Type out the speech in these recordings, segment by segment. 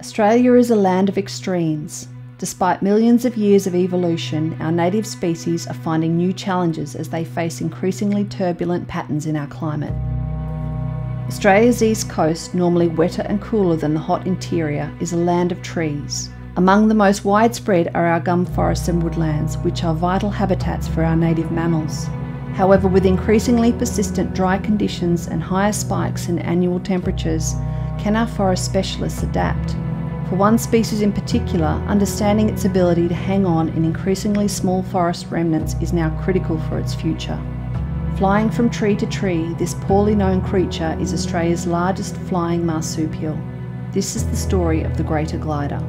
Australia is a land of extremes. Despite millions of years of evolution, our native species are finding new challenges as they face increasingly turbulent patterns in our climate. Australia's east coast, normally wetter and cooler than the hot interior, is a land of trees. Among the most widespread are our gum forests and woodlands, which are vital habitats for our native mammals. However, with increasingly persistent dry conditions and higher spikes in annual temperatures, can our forest specialists adapt? For one species in particular, understanding its ability to hang on in increasingly small forest remnants is now critical for its future. Flying from tree to tree, this poorly known creature is Australia's largest flying marsupial. This is the story of the greater glider.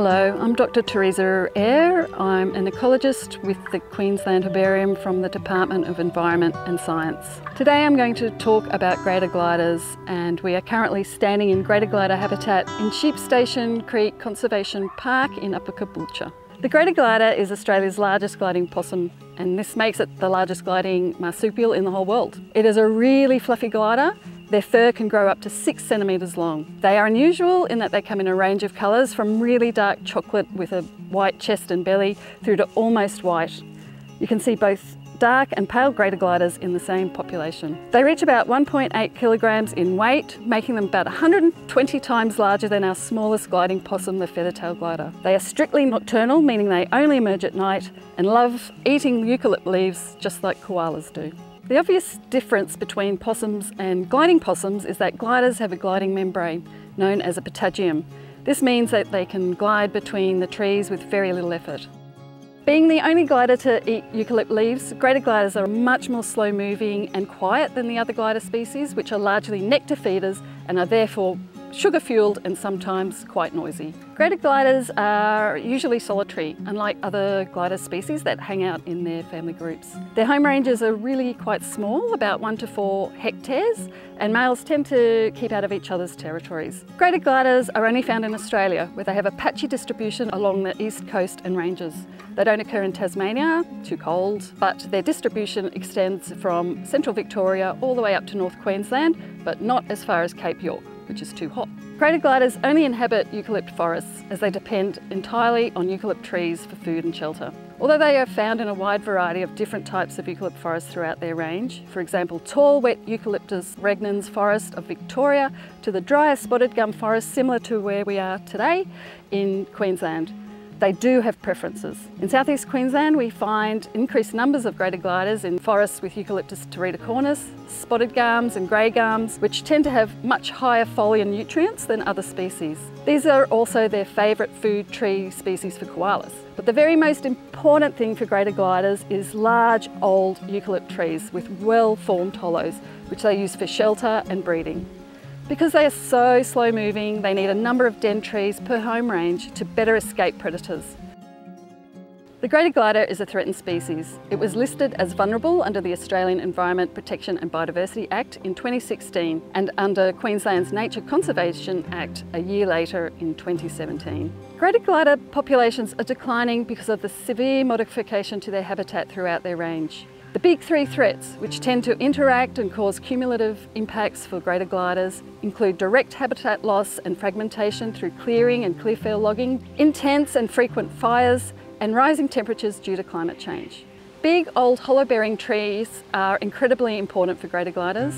Hello, I'm Dr Teresa Eyre. I'm an ecologist with the Queensland Herbarium from the Department of Environment and Science. Today I'm going to talk about greater gliders and we are currently standing in greater glider habitat in Sheep Station Creek Conservation Park in Upper Caboolture. The greater glider is Australia's largest gliding possum and this makes it the largest gliding marsupial in the whole world. It is a really fluffy glider their fur can grow up to six centimetres long. They are unusual in that they come in a range of colours from really dark chocolate with a white chest and belly through to almost white. You can see both dark and pale greater gliders in the same population. They reach about 1.8 kilograms in weight, making them about 120 times larger than our smallest gliding possum, the feather-tail glider. They are strictly nocturnal, meaning they only emerge at night and love eating eucalypt leaves just like koalas do. The obvious difference between possums and gliding possums is that gliders have a gliding membrane known as a patagium. This means that they can glide between the trees with very little effort. Being the only glider to eat eucalypt leaves, greater gliders are much more slow moving and quiet than the other glider species, which are largely nectar feeders and are therefore sugar fueled and sometimes quite noisy. Greater gliders are usually solitary, unlike other glider species that hang out in their family groups. Their home ranges are really quite small, about one to four hectares, and males tend to keep out of each other's territories. Greater gliders are only found in Australia, where they have a patchy distribution along the east coast and ranges. They don't occur in Tasmania, too cold, but their distribution extends from central Victoria all the way up to North Queensland, but not as far as Cape York which is too hot. Greater gliders only inhabit eucalypt forests as they depend entirely on eucalypt trees for food and shelter. Although they are found in a wide variety of different types of eucalypt forests throughout their range, for example tall wet Eucalyptus regnans forest of Victoria to the drier spotted gum forest similar to where we are today in Queensland. They do have preferences. In southeast Queensland we find increased numbers of greater gliders in forests with Eucalyptus tereticornis, spotted gums and grey gums, which tend to have much higher foliar nutrients than other species. These are also their favourite food tree species for koalas. But the very most important thing for greater gliders is large old eucalypt trees with well-formed hollows, which they use for shelter and breeding. Because they are so slow moving, they need a number of den trees per home range to better escape predators. The greater glider is a threatened species. It was listed as vulnerable under the Australian Environment Protection and Biodiversity Act in 2016 and under Queensland's Nature Conservation Act a year later in 2017. Greater glider populations are declining because of the severe modification to their habitat throughout their range. The big three threats, which tend to interact and cause cumulative impacts for greater gliders, include direct habitat loss and fragmentation through clearing and clearfell logging, intense and frequent fires, and rising temperatures due to climate change. Big old hollow-bearing trees are incredibly important for greater gliders.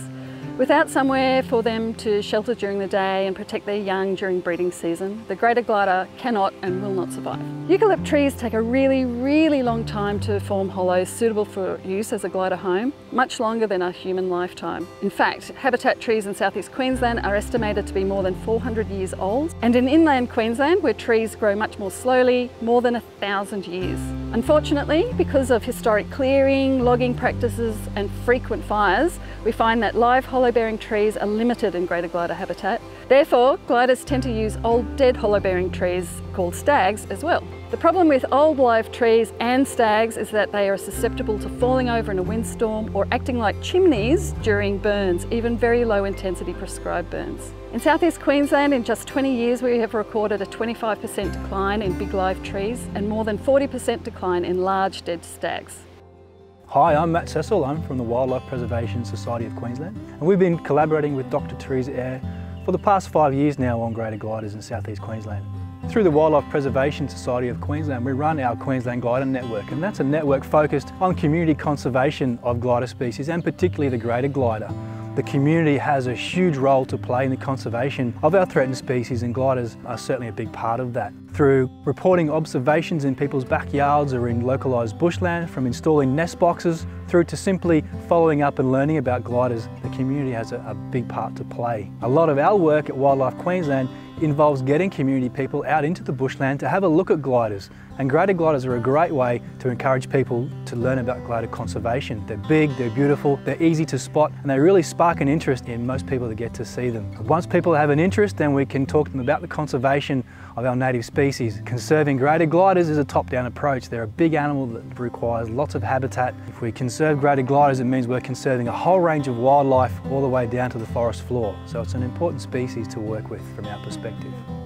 Without somewhere for them to shelter during the day and protect their young during breeding season, the greater glider cannot and will not survive. Eucalypt trees take a really, really long time to form hollows suitable for use as a glider home, much longer than a human lifetime. In fact, habitat trees in southeast Queensland are estimated to be more than 400 years old, and in inland Queensland, where trees grow much more slowly, more than a thousand years. Unfortunately, because of historic clearing, logging practices and frequent fires, we find that live hollow bearing trees are limited in greater glider habitat Therefore, gliders tend to use old dead hollow-bearing trees called stags as well. The problem with old live trees and stags is that they are susceptible to falling over in a windstorm or acting like chimneys during burns, even very low intensity prescribed burns. In southeast Queensland, in just 20 years, we have recorded a 25% decline in big live trees and more than 40% decline in large dead stags. Hi, I'm Matt Cecil. I'm from the Wildlife Preservation Society of Queensland. And we've been collaborating with Dr. Teresa Eyre for the past five years now on greater gliders in southeast Queensland. Through the Wildlife Preservation Society of Queensland, we run our Queensland Glider Network, and that's a network focused on community conservation of glider species, and particularly the greater glider. The community has a huge role to play in the conservation of our threatened species and gliders are certainly a big part of that. Through reporting observations in people's backyards or in localised bushland, from installing nest boxes through to simply following up and learning about gliders, the community has a, a big part to play. A lot of our work at Wildlife Queensland involves getting community people out into the bushland to have a look at gliders. And greater gliders are a great way to encourage people to learn about glider conservation. They're big, they're beautiful, they're easy to spot, and they really spark an interest in most people that get to see them. Once people have an interest, then we can talk to them about the conservation of our native species. Conserving greater gliders is a top-down approach. They're a big animal that requires lots of habitat. If we conserve greater gliders, it means we're conserving a whole range of wildlife all the way down to the forest floor. So it's an important species to work with from our perspective.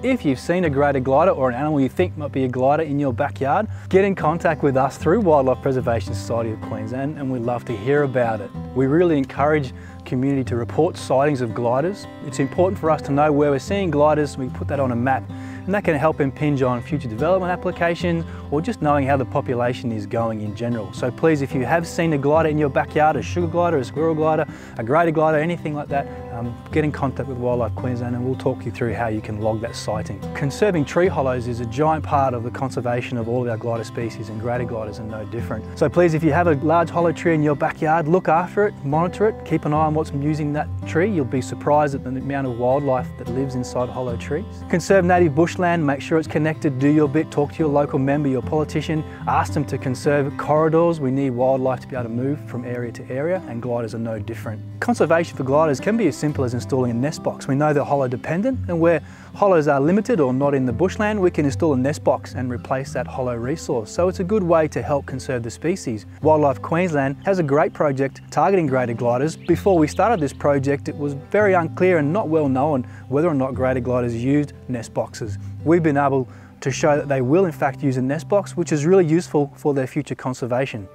If you've seen a greater glider or an animal you think might be a glider in your backyard, get in contact with us through Wildlife Preservation Society of Queensland and we'd love to hear about it. We really encourage community to report sightings of gliders. It's important for us to know where we're seeing gliders, we put that on a map and that can help impinge on future development applications or just knowing how the population is going in general. So please, if you have seen a glider in your backyard, a sugar glider, a squirrel glider, a greater glider, anything like that, um, get in contact with Wildlife Queensland and we'll talk you through how you can log that sighting. Conserving tree hollows is a giant part of the conservation of all of our glider species and greater gliders are no different. So please, if you have a large hollow tree in your backyard, look after it, monitor it, keep an eye on what's using that tree. You'll be surprised at the amount of wildlife that lives inside hollow trees. Conserve native bushland, make sure it's connected, do your bit, talk to your local member, your politician, ask them to conserve corridors. We need wildlife to be able to move from area to area and gliders are no different. Conservation for gliders can be as simple as installing a nest box. We know they're hollow dependent and where hollows are limited or not in the bushland, we can install a nest box and replace that hollow resource. So it's a good way to help conserve the species. Wildlife Queensland has a great project targeting greater gliders. Before we started this project, it was very unclear and not well known whether or not greater gliders used nest boxes. We've been able to show that they will in fact use a nest box, which is really useful for their future conservation.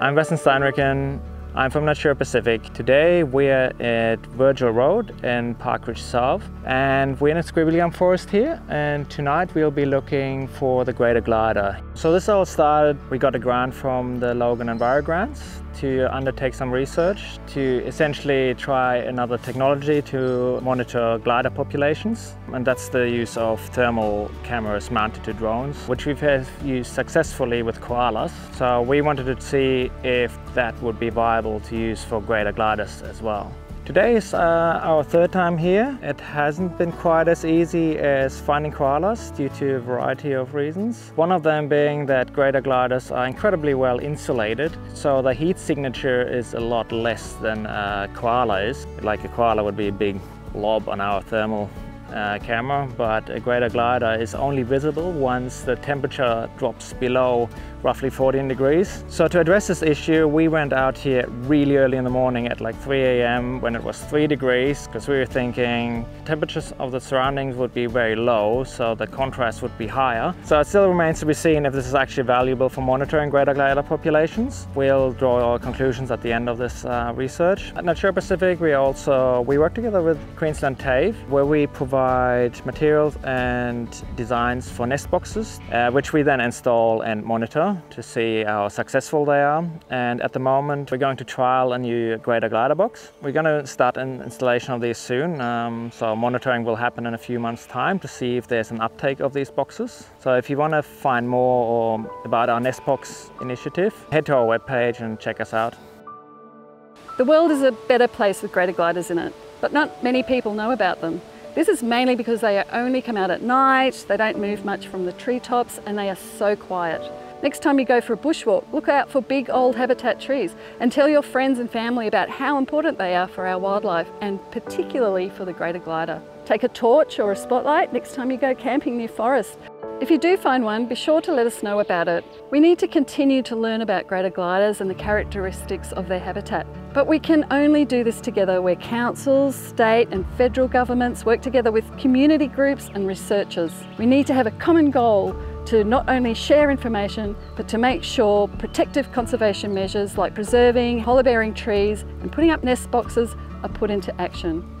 I'm Weston Steinricken. I'm from Natura Pacific. Today we're at Virgil Road in Park Ridge South and we're in a squibbly forest here and tonight we'll be looking for the greater glider. So this all started, we got a grant from the Logan Enviro Grants to undertake some research to essentially try another technology to monitor glider populations and that's the use of thermal cameras mounted to drones which we've used successfully with koalas. So we wanted to see if that would be viable to use for greater gliders as well. Today is uh, our third time here. It hasn't been quite as easy as finding koalas due to a variety of reasons. One of them being that greater gliders are incredibly well insulated, so the heat signature is a lot less than a koala is. Like a koala would be a big blob on our thermal uh, camera, but a greater glider is only visible once the temperature drops below roughly 14 degrees. So to address this issue, we went out here really early in the morning at like 3 a.m. when it was 3 degrees because we were thinking temperatures of the surroundings would be very low, so the contrast would be higher. So it still remains to be seen if this is actually valuable for monitoring greater glider populations. We'll draw our conclusions at the end of this uh, research. At Natura Pacific, we also we work together with Queensland TAFE, where we provide materials and designs for nest boxes, uh, which we then install and monitor to see how successful they are. And at the moment, we're going to trial a new greater glider box. We're going to start an installation of these soon. Um, so monitoring will happen in a few months time to see if there's an uptake of these boxes. So if you want to find more about our nest box initiative, head to our webpage and check us out. The world is a better place with greater gliders in it, but not many people know about them. This is mainly because they only come out at night, they don't move much from the treetops, and they are so quiet. Next time you go for a bushwalk, look out for big old habitat trees and tell your friends and family about how important they are for our wildlife and particularly for the greater glider. Take a torch or a spotlight next time you go camping near forest. If you do find one, be sure to let us know about it. We need to continue to learn about greater gliders and the characteristics of their habitat. But we can only do this together where councils, state and federal governments work together with community groups and researchers. We need to have a common goal to not only share information, but to make sure protective conservation measures like preserving, hollow bearing trees and putting up nest boxes are put into action.